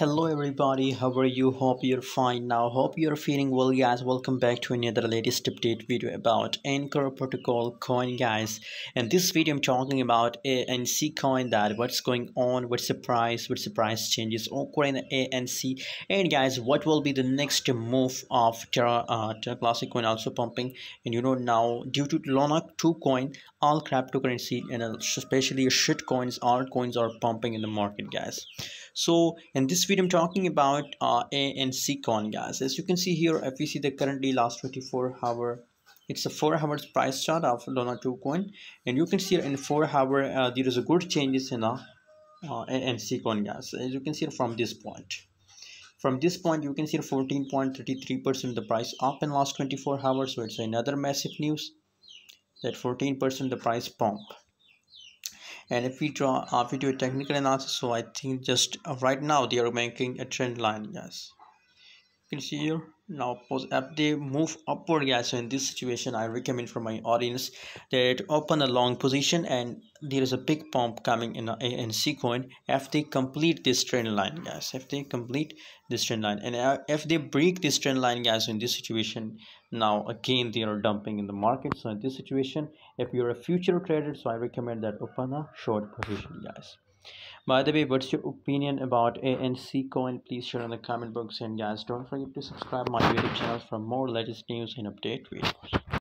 Hello everybody, how are you? Hope you're fine now. Hope you're feeling well guys. Welcome back to another latest update video about Anchor Protocol coin guys. And this video I'm talking about ANC coin that what's going on, what's the price, what's the price changes occurring in ANC and guys what will be the next move of Terra, uh, Terra Classic coin also pumping and you know now due to Luna 2 coin all cryptocurrency and especially shit coins all coins are pumping in the market guys so in this video i'm talking about uh, ANC coin guys as you can see here if we see the currently last 24 hour it's a four hours price chart of Luna 2 coin. And you can see in four hour uh, there is a good changes in the uh, ANC coin guys as you can see from this point. From this point you can see 14.33 percent the price up in last 24 hours. So it's another massive news that 14 percent the price pump and if we draw uh, if we do a technical analysis so i think just uh, right now they are making a trend line yes can see here. Now pause if they move upward guys so in this situation i recommend for my audience that open a long position and there is a big pump coming in ANC coin if they complete this trend line guys if they complete this trend line and uh, if they break this trend line guys in this situation now again they are dumping in the market. So in this situation if you're a future trader so i recommend that open a short position guys by the way what's your opinion about ANC coin please share in the comment box. And guys don't forget to subscribe my youtube channel for more latest news and update videos